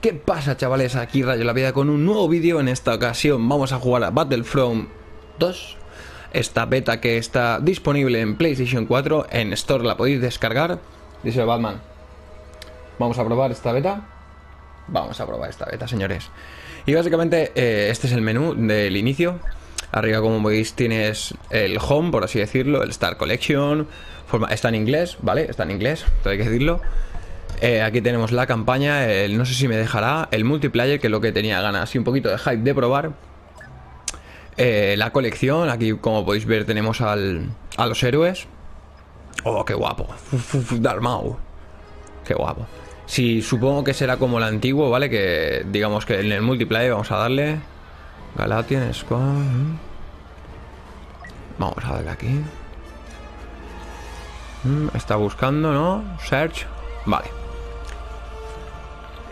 ¿Qué pasa chavales? Aquí Rayo la Vida con un nuevo vídeo. En esta ocasión vamos a jugar a Battlefront 2. Esta beta que está disponible en PlayStation 4. En Store la podéis descargar. Dice Batman. Vamos a probar esta beta. Vamos a probar esta beta, señores. Y básicamente eh, este es el menú del inicio. Arriba, como veis, tienes el home, por así decirlo, el Star Collection. Forma, está en inglés, ¿vale? Está en inglés, todo hay que decirlo. Eh, aquí tenemos la campaña, el, no sé si me dejará, el multiplayer, que es lo que tenía ganas y un poquito de hype de probar. Eh, la colección, aquí como podéis ver tenemos al, a los héroes. Oh, qué guapo. Dalmau. Qué guapo. Sí, supongo que será como el antiguo, ¿vale? Que digamos que en el multiplayer vamos a darle. Galatian Squad. Vamos a darle aquí. Mm, Está buscando, ¿no? Search. Vale.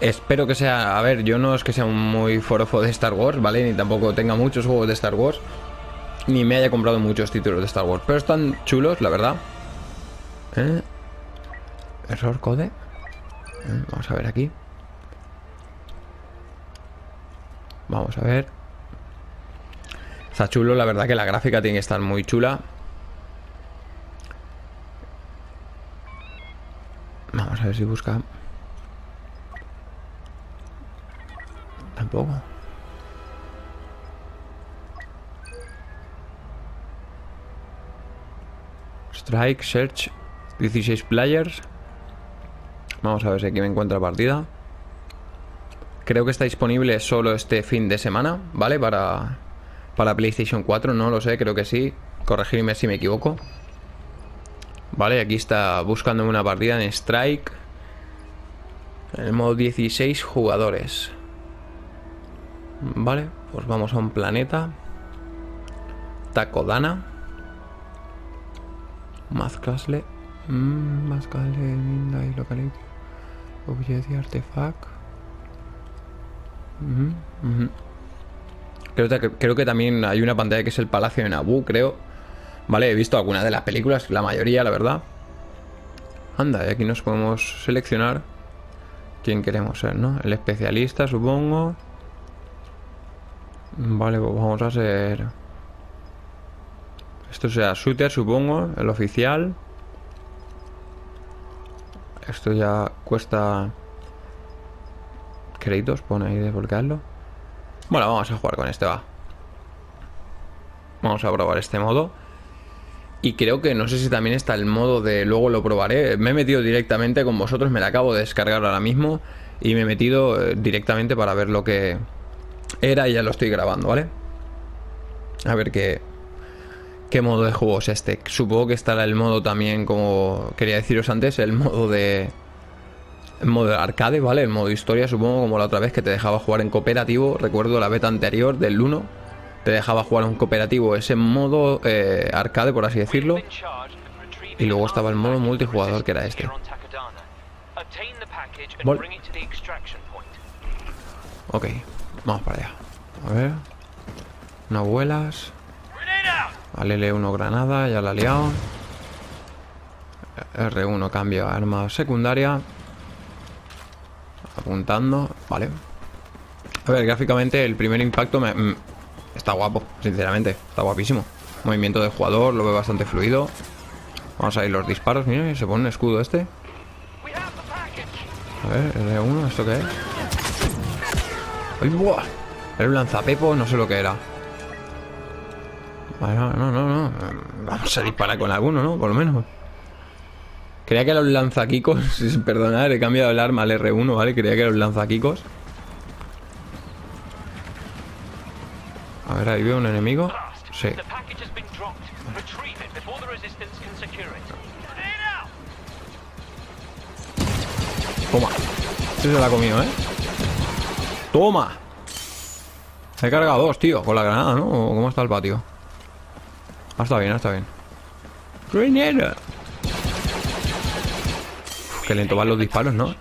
Espero que sea. A ver, yo no es que sea muy forofo de Star Wars, ¿vale? Ni tampoco tenga muchos juegos de Star Wars. Ni me haya comprado muchos títulos de Star Wars. Pero están chulos, la verdad. ¿Eh? Error code. Eh, Vamos a ver aquí. Vamos a ver. Está chulo, la verdad que la gráfica tiene que estar muy chula. Vamos a ver si busca. Tampoco. Strike, search, 16 players. Vamos a ver si aquí me encuentra partida. Creo que está disponible solo este fin de semana, ¿vale? Para, para PlayStation 4, no lo sé, creo que sí. Corregirme si me equivoco. Vale, aquí está buscándome una partida en Strike. En el modo 16 jugadores. Vale, pues vamos a un planeta. Takodana. Mazcasle. Mmm, Mazcasle, Midnight Locality. Objeto Artefact. Ujú, ujú. Creo, creo que también hay una pantalla que es el Palacio de Naboo, creo. Vale, he visto algunas de las películas, la mayoría, la verdad. Anda, y aquí nos podemos seleccionar quién queremos ser, ¿no? El especialista, supongo. Vale, pues vamos a ser... Esto será shooter, supongo, el oficial. Esto ya cuesta... Créditos, pone ahí desbloquearlo. Bueno, vamos a jugar con este, va. Vamos a probar este modo. Y creo que no sé si también está el modo de luego lo probaré. Me he metido directamente con vosotros, me la acabo de descargar ahora mismo. Y me he metido eh, directamente para ver lo que era y ya lo estoy grabando, ¿vale? A ver qué, qué modo de juego es este. Supongo que estará el modo también, como quería deciros antes, el modo de... El modo de arcade, ¿vale? El modo historia, supongo, como la otra vez que te dejaba jugar en cooperativo. Recuerdo la beta anterior del 1. Te dejaba jugar en cooperativo ese modo eh, arcade, por así decirlo. Y luego estaba el modo multijugador que era este. Vol- Ok, vamos para allá. A ver. No vuelas. Vale, L1 granada, ya la ha liado. R1 cambio a arma secundaria. Apuntando, vale. A ver, gráficamente el primer impacto me, mm, está guapo, sinceramente. Está guapísimo. Movimiento de jugador, lo veo bastante fluido. Vamos a ir los disparos, mira, se pone un escudo este. A ver, R1, ¿esto qué es? ¡Ay, buah! Era un lanzapepo, no sé lo que era. No, no, no, no. Vamos a disparar con alguno, ¿no? Por lo menos. Creía que eran los lanzaquicos. Perdonad, he cambiado el arma al R1, ¿vale? Creía que eran los lanzaquicos. A ver, ahí veo un enemigo. Sí. Toma. Este se la ha comido, ¿eh? Toma. He cargado dos, tío, con la granada, ¿no? ¿O ¿Cómo está el patio? Ah, está bien, ah, está bien. Grenada. Qué lento van los disparos, ¿no?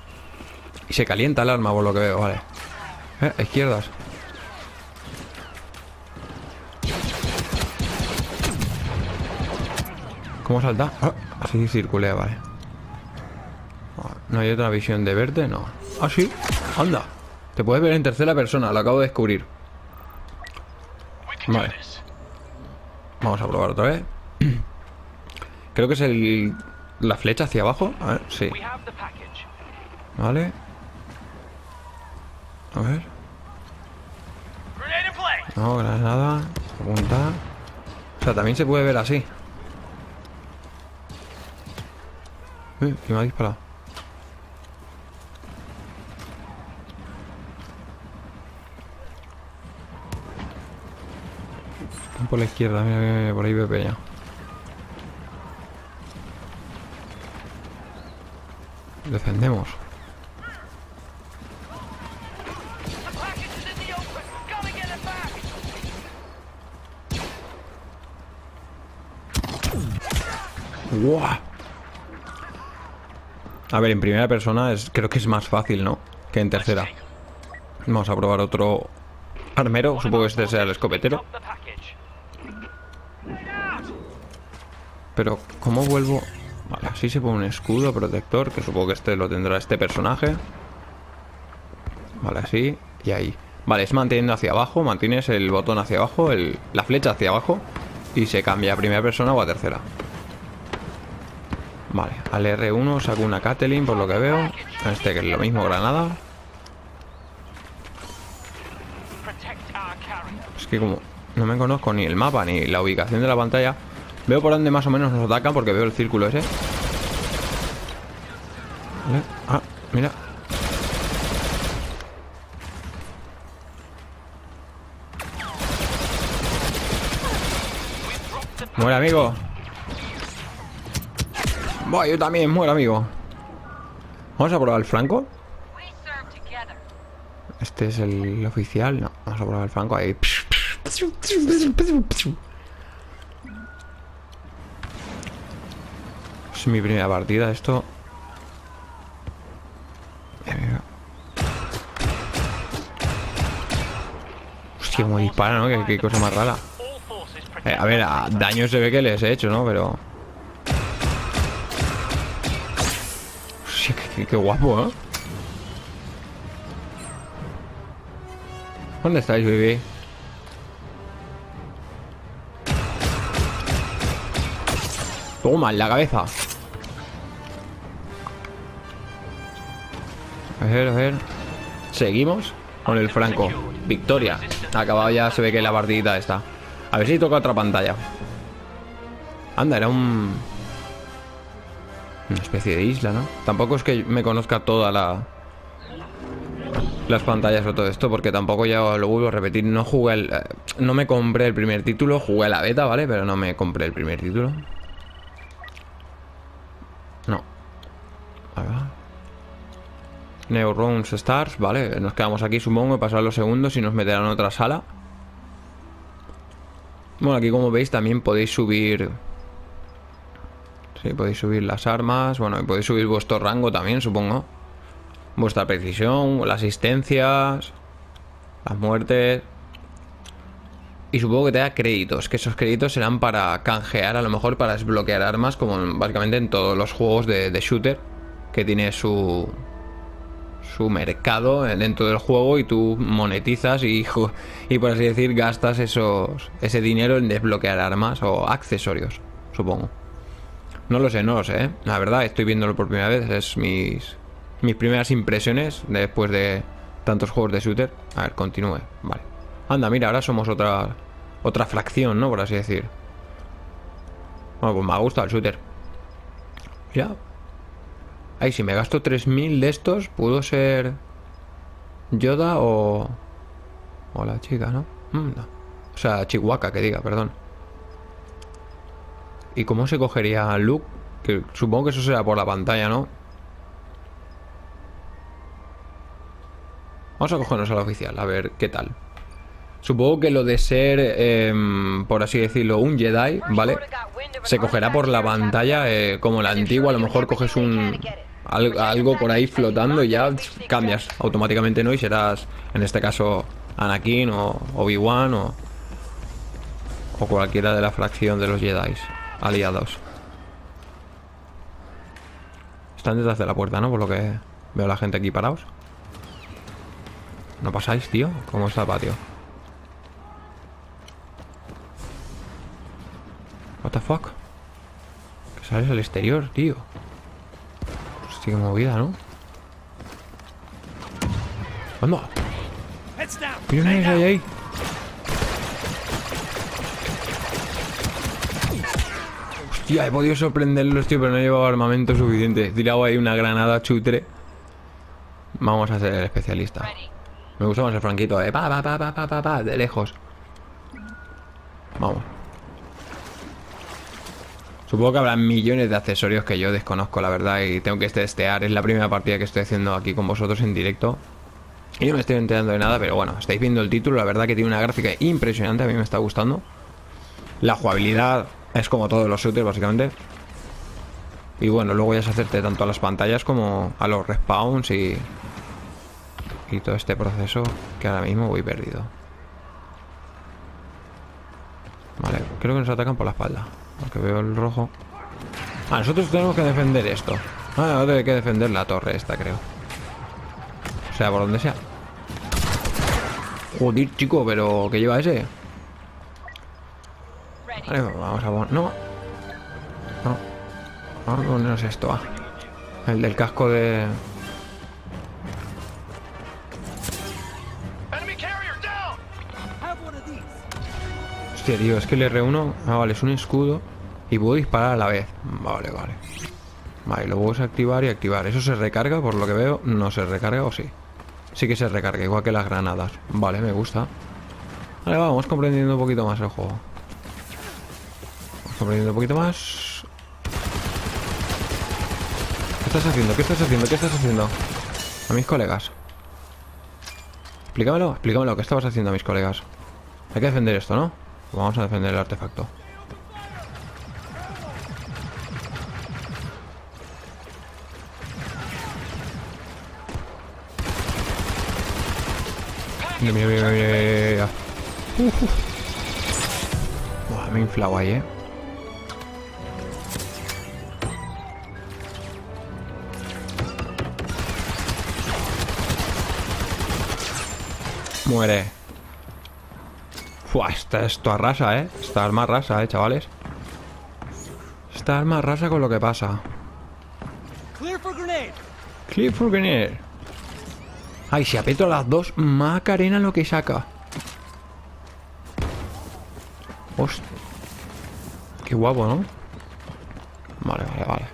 Y se calienta el arma por lo que veo, vale. Eh, izquierdas. ¿Cómo salta? Ah, así circulea, vale. ¿No hay otra visión de verte? No. Ah, sí. Anda. Te puedes ver en tercera persona, lo acabo de descubrir. Vale. Vamos a probar otra vez. Creo que es el... La flecha hacia abajo. A ver, sí. Vale. A ver. No, granada. Apuntar. O sea, también se puede ver así. Uy, que me ha disparado. Por la izquierda, mira, mira, mira, por ahí veo peña. Defendemos. ¡Guau! A ver, en primera persona es, creo que es más fácil, ¿no? Que en tercera. Vamos a probar otro armero. Supongo que este sea el escopetero. Pero, ¿cómo vuelvo? Vale, así se pone un escudo protector, que supongo que este lo tendrá este personaje. Vale, así. Y ahí. Vale, es manteniendo hacia abajo. Mantienes el botón hacia abajo, el, la flecha hacia abajo. Y se cambia a primera persona o a tercera. Vale, al R1 saco una Catelyn por lo que veo. Este que es lo mismo, granada. Es que como no me conozco ni el mapa ni la ubicación de la pantalla, veo por dónde más o menos nos atacan porque veo el círculo ese. Vale. Ah, mira. Muere, amigo. Buah, yo también muero, amigo. Vamos a probar el flanco. Este es el oficial. No, vamos a probar el flanco ahí. Es mi primera partida, esto. Hostia, como dispara, ¿no? Qué, cosa más rara. Eh, a ver, a daño se ve que les he hecho, ¿no? Pero... Hostia, qué, guapo, ¿eh? ¿Dónde estáis, baby? Toma, en la cabeza. A ver, a ver. Seguimos con el Franco. Victoria. Acabado ya, se ve que la partidita está. A ver si toca otra pantalla. Anda, era un... Una especie de isla, ¿no? Tampoco es que me conozca toda la... Las pantallas o todo esto, porque tampoco ya lo vuelvo a repetir. No jugué el... eh, No me compré el primer título, jugué la beta, ¿vale? Pero no me compré el primer título. No. A ver. Neo Rounds Stars, vale. Nos quedamos aquí, supongo, pasar los segundos y nos meterán en otra sala. Bueno, aquí como veis también podéis subir... Sí, podéis subir las armas. Bueno, y podéis subir vuestro rango también, supongo. Vuestra precisión, las asistencias, las muertes. Y supongo que te da créditos, que esos créditos serán para canjear, a lo mejor para desbloquear armas, como en- básicamente en todos los juegos de, de shooter, que tiene su, su mercado dentro del juego y tú monetizas y, y por así decir gastas esos, ese dinero en desbloquear armas o accesorios, supongo. No lo sé, no lo sé, ¿eh? La verdad, estoy viéndolo por primera vez, es mis, mis primeras impresiones después de tantos juegos de shooter. A ver, continúe, vale. Anda, mira, ahora somos otra otra fracción, ¿no? Por así decir. Bueno, pues me ha gustado el shooter. Ya. Ay, si me gasto 3000 de estos, pudo ser Yoda o o la chica, ¿no? Mm, no. O sea, Chihuahua, que diga, perdón. ¿Y cómo se cogería Luke? Que supongo que eso será por la pantalla, ¿no? Vamos a cogernos al oficial, a ver qué tal. Supongo que lo de ser, em, por así decirlo, un Jedi, ¿vale? Se cogerá por la pantalla eh, como la antigua, a lo mejor coges un algo por ahí flotando y ya cambias automáticamente, ¿no? Y serás, en este caso, Anakin o Obi-Wan o, o cualquiera de la fracción de los Jedi aliados. Están detrás de la puerta, ¿no? Por lo que veo a la gente aquí parados. ¿No pasáis, tío? ¿Cómo está el patio? What the fuck? Que sales al exterior, tío. Hostia, qué movida, ¿no? ¡Anda! ¿Qué hay ahí? Hostia, he podido sorprenderlos, tío, pero no he llevado armamento suficiente. He tirado ahí una granada chutre. Vamos a ser el especialista. Me gusta más el franquito, eh. Pa, de lejos. Vamos. Supongo que habrá millones de accesorios que yo desconozco, la verdad, y tengo que testear. Es la primera partida que estoy haciendo aquí con vosotros en directo. Y no me estoy enterando de nada, pero bueno, estáis viendo el título, la verdad que tiene una gráfica impresionante, a mí me está gustando. La jugabilidad es como todos los shooters, básicamente. Y bueno, luego ya es hacerte tanto a las pantallas como a los respawns y... Y todo este proceso que ahora mismo voy perdido. Vale, creo que nos atacan por la espalda. Porque veo el rojo. Ah, nosotros tenemos que defender esto. Ah, ahora hay que defender la torre esta, creo. O sea, por donde sea. Joder, chico, pero ¿qué lleva ese? Vale, vamos a poner... No. No. Vamos a ponernos esto. El del casco de... Hostia, tío, es que el R1... Ah, vale, es un escudo. Y puedo disparar a la vez. Vale, vale. Vale, lo puedo activar y activar. ¿Eso se recarga? Por lo que veo, no se recarga o sí. Sí que se recarga, igual que las granadas. Vale, me gusta. Vale, vamos comprendiendo un poquito más el juego. Vamos comprendiendo un poquito más. ¿Qué estás haciendo? ¿Qué estás haciendo? ¿Qué estás haciendo? A mis colegas. Explícamelo, explícamelo. ¿Qué estabas haciendo a mis colegas? Hay que defender esto, ¿no? Vamos a defender el artefacto. Mira, mira, mira, mira, me he inflado ahí, eh. Muere. Fua, esta, esto arrasa, eh. Esta arma arrasa, eh, chavales. Esta arma arrasa con lo que pasa. Clear for grenade. Clip for grenade. Ay, si aprieto las dos, Macarena lo que saca. Hostia. Qué guapo, ¿no? Vale, vale, vale.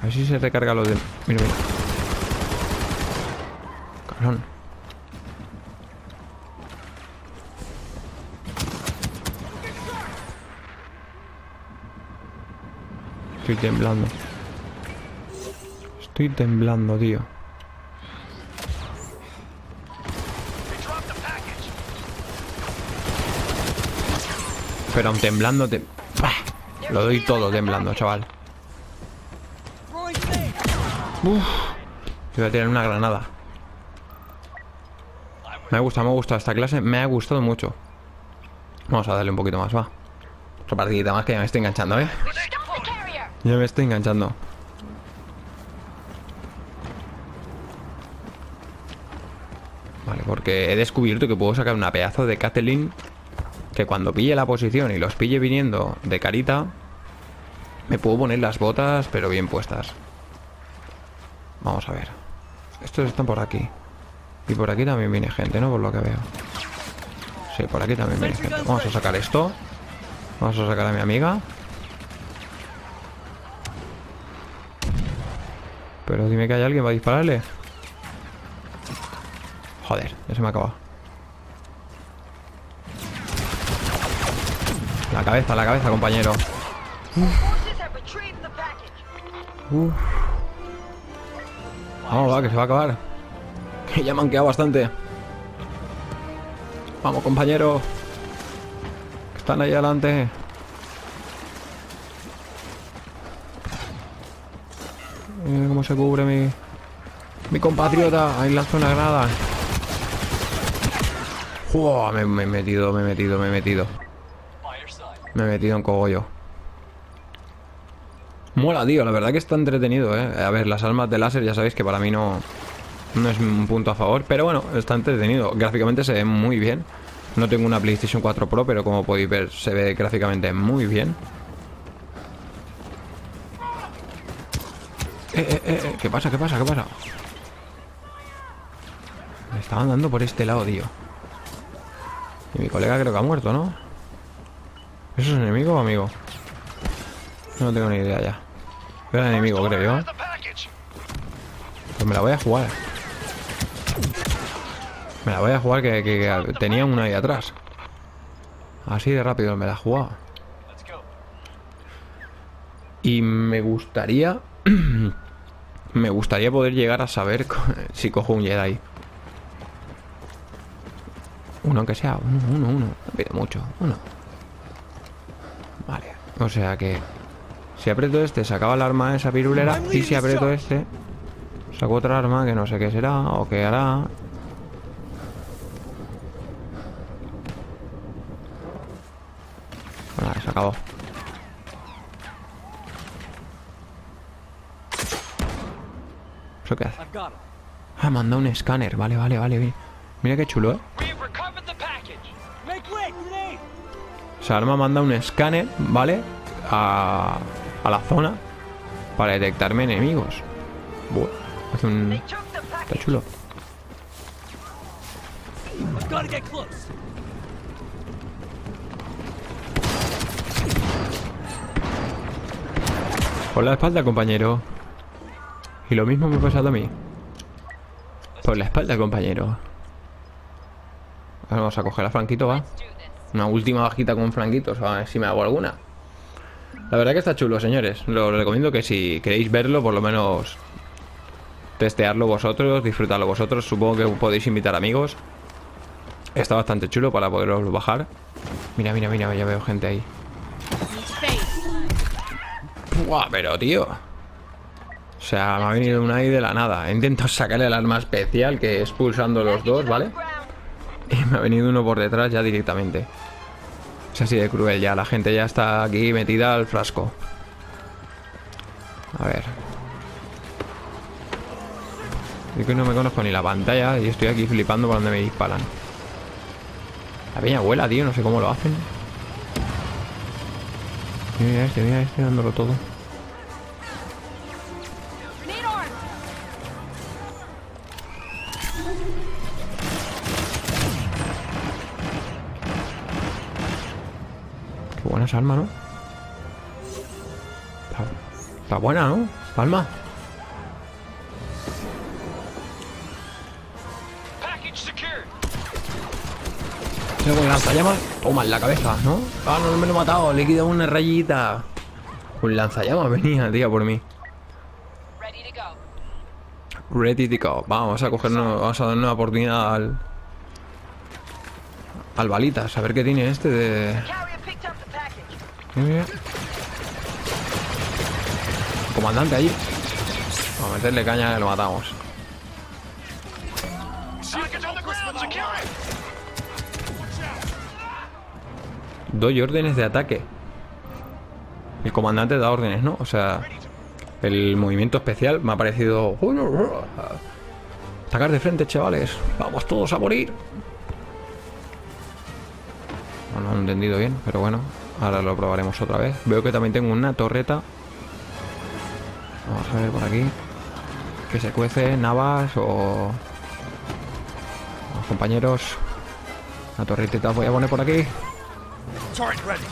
A ver si se recarga lo de... Mira, mira. Cabrón. Estoy temblando. Estoy temblando, tío. Pero aun temblando... Te... Lo doy todo temblando, chaval. Te voy a tirar una granada. Me gusta, me gusta esta clase. Me ha gustado mucho. Vamos a darle un poquito más, va. Otra partidita más que ya me estoy enganchando, ¿eh? Ya me estoy enganchando. Porque he descubierto que puedo sacar una pedazo de Kathleen que cuando pille la posición y los pille viniendo de carita, me puedo poner las botas, pero bien puestas. Vamos a ver. Estos están por aquí. Y por aquí también viene gente, ¿no? Por lo que veo. Sí, por aquí también viene gente. Vamos a sacar esto. Vamos a sacar a mi amiga. Pero dime que hay alguien para dispararle. Joder, ya se me acaba. La cabeza, la cabeza, compañero. Uf. Vamos, va, que se va a acabar. Que ya me han quedado bastante. Vamos, compañero. Que están ahí adelante. Mira cómo se cubre mi... Mi compatriota. Ahí lanza una granada. Jua, me, he metido, me he metido, me he metido. Me he metido en cogollo. Mola, tío, la verdad que está entretenido, ¿eh? A ver, las armas de láser ya sabéis que para mí no, no es un punto a favor, pero bueno, está entretenido. Gráficamente se ve muy bien. No tengo una PlayStation 4 Pro, pero como podéis ver, se ve gráficamente muy bien. Eh, eh, eh, eh, ¿qué pasa? ¿Qué pasa? ¿Qué pasa? Me estaban dando por este lado, tío. Y mi colega creo que ha muerto, ¿no? ¿Eso es enemigo o amigo? No tengo ni idea ya. Era enemigo, creo yo. Pues me la voy a jugar. Me la voy a jugar que, tenía una ahí atrás. Así de rápido me la go. Y me gustaría... me gustaría poder llegar a saber si cojo un Jedi. Uno aunque sea, uno, uno, uno. No pido mucho, uno. Vale, o sea que... Si aprieto este, sacaba el arma esa pirulera. Y si aprieto este, saco otra arma que no sé qué será o qué hará. Vale, se acabó. ¿Eso qué hace? Ah, manda un escáner. Vale, vale, vale. Mira, mira qué chulo, ¿eh? O sea, Arma manda un escáner, ¿vale? A, a la zona para detectarme enemigos. Buah, hace un... Está chulo. Por la espalda, compañero. Y lo mismo me ha pasado a mí. Por la espalda, compañero. Ahora vamos a coger a Franquito, va. Una última bajita con Franquitos, a ver si me hago alguna. La verdad que está chulo, señores. Lo recomiendo que si queréis verlo, por lo menos testearlo vosotros, disfrutarlo vosotros. Supongo que podéis invitar amigos. Está bastante chulo para poderos bajar. Mira, mira, mira, ya veo gente ahí. Buah, pero tío. O sea, me ha venido una ahí de la nada. He intentado sacarle el arma especial que es pulsando los dos, ¿vale? Y me ha venido uno por detrás ya directamente. Es así de cruel ya. La gente ya está aquí metida al frasco. A ver. Yo que no me conozco ni la pantalla y estoy aquí flipando por donde me disparan. La peña abuela, tío. No sé cómo lo hacen. Mira este, mira este dándolo todo. Esa arma, ¿no? Está, está buena, ¿no? Palma. Tengo con lanzallamas. Toma en la cabeza, ¿no? Ah, no me lo he matado. Le he quitado una rayita. Un lanzallamas venía, tía, por mí. Ready to go. Ready to go. Vamos a cogernos, vamos a dar una oportunidad al. Al balitas, a ver qué tiene este de. Carrier picked up the package. Mira, mira. Comandante allí. Vamos a meterle caña y lo matamos. Doy órdenes de ataque. El comandante da órdenes, ¿no? O sea, el movimiento especial me ha parecido. Atacar de frente, chavales. Vamos todos a morir. No, no lo he entendido bien, pero bueno. Ahora lo probaremos otra vez. Veo que también tengo una torreta. Vamos a ver por aquí. Que se cuece, navas o. Vamos, compañeros. La torretita voy a poner por aquí.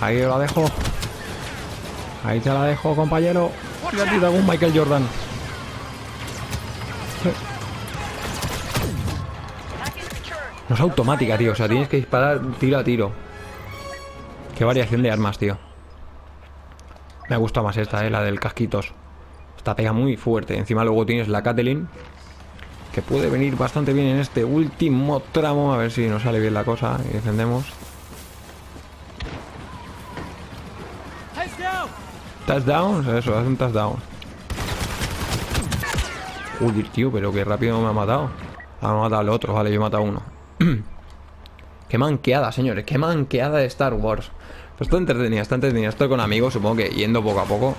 Ahí la dejo. Ahí te la dejo, compañero. Y a ti te un Michael Jordan. No es automática, tío. O sea, tienes que disparar tiro a tiro. Qué variación de armas, tío. Me gusta más esta, eh, la del casquitos. Esta pega muy fuerte. Encima luego tienes la Catelyn. Que puede venir bastante bien en este último tramo. A ver si nos sale bien la cosa. Y down. Touchdown, eso, hace un touchdown. Uy, tío, pero qué rápido me ha matado. Ha matado al otro, vale, yo he matado a uno. Qué manqueada, señores, qué manqueada de Star Wars. Pues está entretenida, está entretenida. Estoy con amigos, supongo que yendo poco a poco.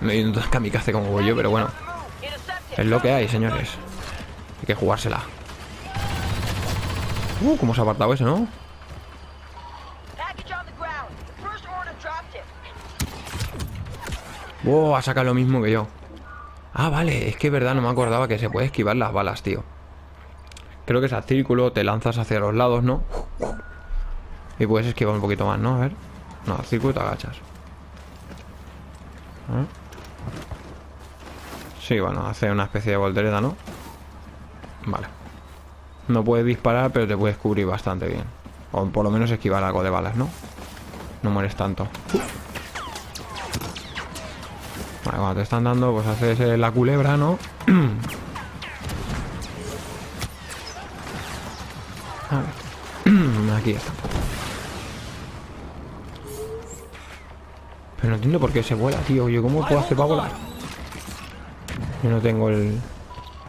No hay un kamikaze como yo, pero bueno. Es lo que hay, señores. Hay que jugársela. Uh, cómo se ha apartado eso, ¿no? Wow, ha sacado lo mismo que yo. Ah, vale, es que es verdad, no me acordaba que se puede esquivar las balas, tío. Creo que es al círculo, te lanzas hacia los lados, ¿no? Y puedes esquivar un poquito más, ¿no? A ver. No, al círculo te agachas. Sí, bueno, hace una especie de voltereta, ¿no? Vale. No puedes disparar, pero te puedes cubrir bastante bien. O por lo menos esquivar algo de balas, ¿no? No mueres tanto. Vale, cuando te están dando, pues haces eh, la culebra, ¿no? Pero no entiendo por qué se vuela, tío. Yo, ¿cómo puedo hacer para volar? Yo no tengo el,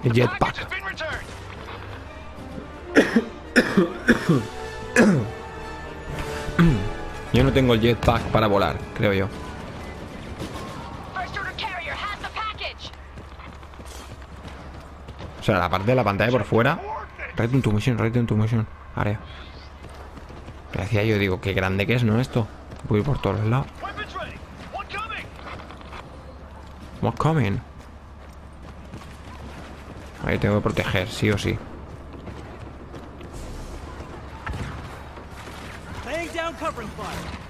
el jetpack. Yo no tengo el jetpack para volar, creo yo. O sea, la parte de la pantalla por fuera. Return to mission, return to mission. Área. Que decía yo, digo, qué grande que es, ¿no? Esto. Voy por todos los lados. What's coming? Ahí tengo que proteger, sí o sí. Laying down covering fire.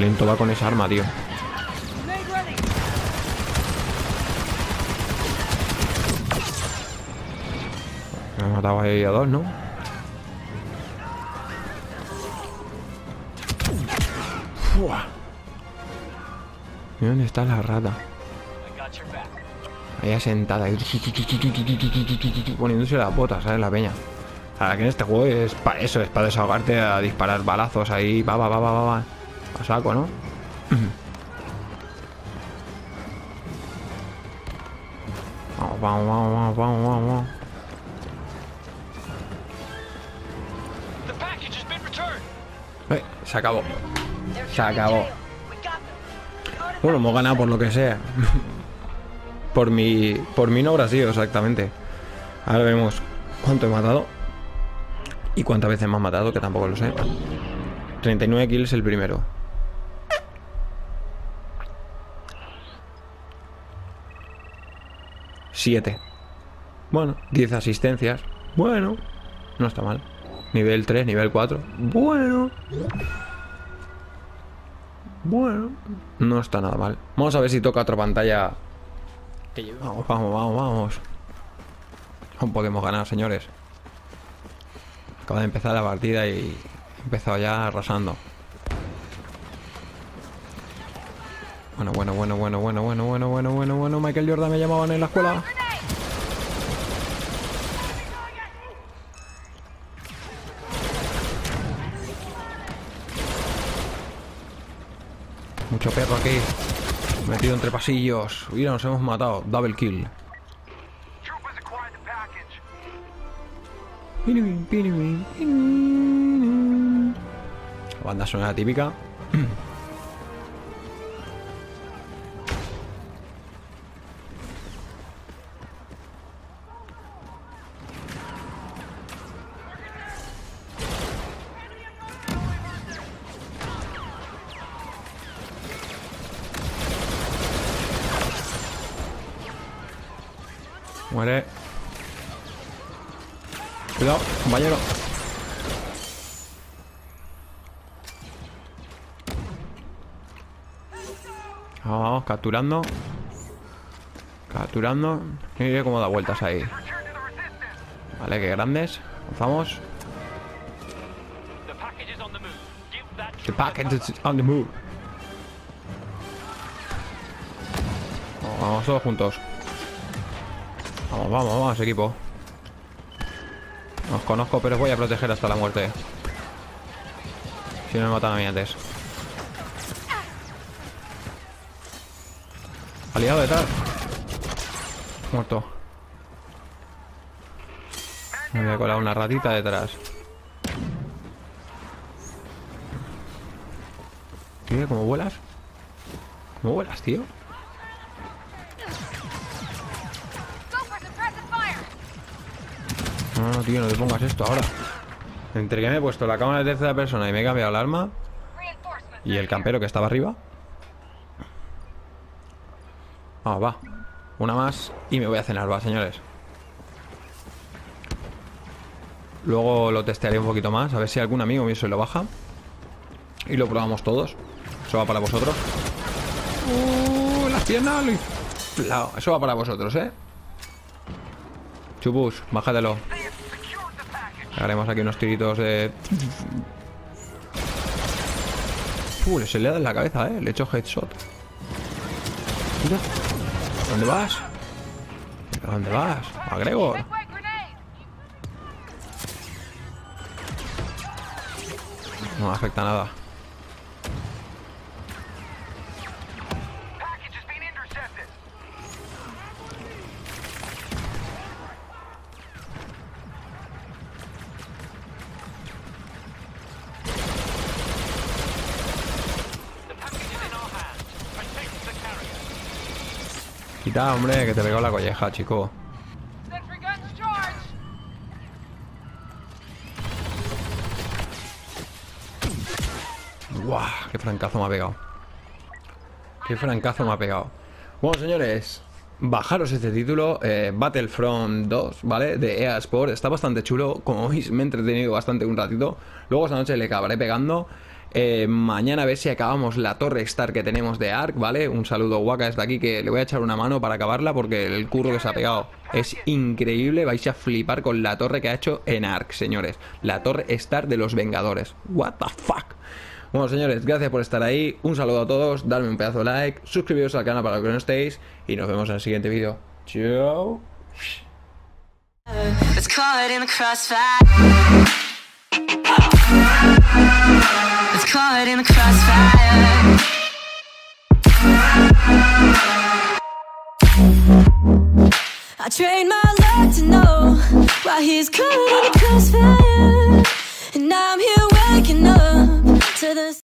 Lento va con esa arma, tío. Me ha matado ahí a dos, ¿no? Fua. ¿Y dónde está la rata? Ahí sentada, ahí, poniéndose las botas, ¿sabes? La peña. Ahora que en este juego es para eso, es para desahogarte a disparar balazos ahí, va, va, va, va, va, va. Saco, ¿no? Vamos, vamos, vamos, vamos, vamos, vamos. Eh, se acabó. Se acabó. Bueno, hemos ganado por lo que sea. por mi. Por mí no habrá sido exactamente. Ahora vemos cuánto he matado. Y cuántas veces me han matado, que tampoco lo sé. 39 kills el primero. Siete. Bueno, 10 asistencias. Bueno, no está mal. Nivel 3, nivel 4. Bueno. Bueno, no está nada mal. Vamos a ver si toca otra pantalla. Vamos, vamos, vamos, vamos. Aún podemos ganar, señores. Acaba de empezar la partida y he empezado ya arrasando. Bueno, bueno, bueno, bueno, bueno, bueno, bueno, bueno, bueno, bueno. Michael Jordan me llamaban en la escuela. Mucho perro aquí. Metido entre pasillos. Mira, nos hemos matado. Double kill. La banda sonora típica. Muere. Cuidado, compañero. Vamos, vamos, capturando. Capturando. Mira cómo da vueltas ahí. Vale, qué grandes. Vamos. The package is on the move. Vamos todos juntos. Vamos, vamos, equipo. Os conozco, pero os voy a proteger hasta la muerte. Si no me matan a mí antes. Aliado detrás. Muerto. Me voy a colar una ratita detrás. Tío, ¿cómo vuelas? ¿Cómo vuelas, tío? No, no, tío, no te pongas esto ahora. Entre que me he puesto la cámara de tercera persona y me he cambiado el arma y el campero que estaba arriba. Vamos, va. Una más y me voy a cenar, va, señores. Luego lo testearé un poquito más, a ver si algún amigo mío se lo baja. Y lo probamos todos. Eso va para vosotros. ¡Uh! Las piernas inflao. Eso va para vosotros, ¿eh? Chupus, bájatelo. Haremos aquí unos tiritos de... Uh, se le dado en la cabeza, ¿eh? Le he hecho headshot. ¿Dónde vas? ¿A dónde vas? A Gregor. No me afecta nada. Quita, hombre, que te pego la colleja, chico. ¡Guau! ¡Qué francazo me ha pegado! ¡Qué francazo me ha pegado! Bueno, señores, bajaros este título, eh, Battlefront 2, ¿vale? De EA Sport. Está bastante chulo. Como veis, me he entretenido bastante un ratito. Luego esta noche le acabaré pegando. Eh, mañana a ver si acabamos la torre Star que tenemos de Ark, ¿vale? Un saludo Waka desde aquí que le voy a echar una mano para acabarla porque el curro que se ha pegado es increíble. Vais a flipar con la torre que ha hecho en Ark, señores. La torre Star de los Vengadores. What the fuck. Bueno, señores, gracias por estar ahí. Un saludo a todos. Dadme un pedazo de like. Suscribiros al canal para que no estéis. Y nos vemos en el siguiente vídeo. Chao. Caught in the crossfire. I trained my luck to know why he's caught in the crossfire. And now I'm here waking up to the